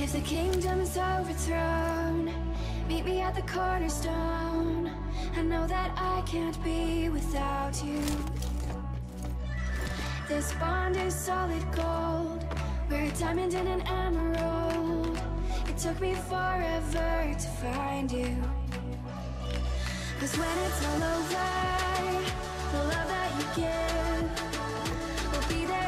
If the kingdom is overthrown, meet me at the cornerstone. I know that I can't be without you. This bond is solid gold. We're a diamond and an emerald. Took me forever to find you. Cause when it's all over, the love that you give will be there